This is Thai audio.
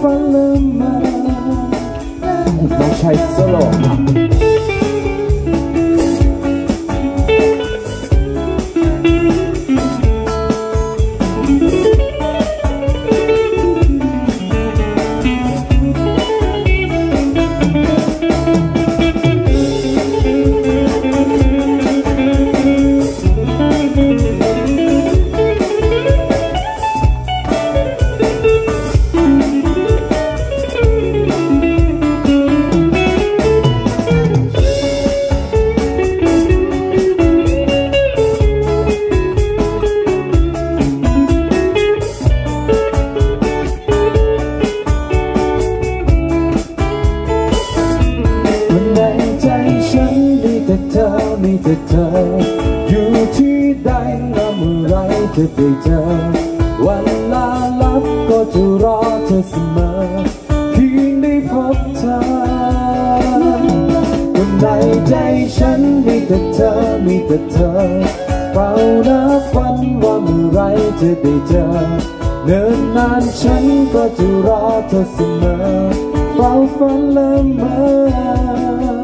ฝันละเมาน้องชายโซโล่ มีแต่เธอ อยู่ที่ใดและเมื่อไรจะได้เจอ วันลาลับก็จะรอเธอเสมอเพียงได้พบเธอวันในใจฉันมีแต่เธอ มีแต่เธอเฝ้านับวันว่าเมื่อไรจะได้เจอ เนิ่นนานฉันก็จะรอเธอเสมอเฝ้าฝันละเมอ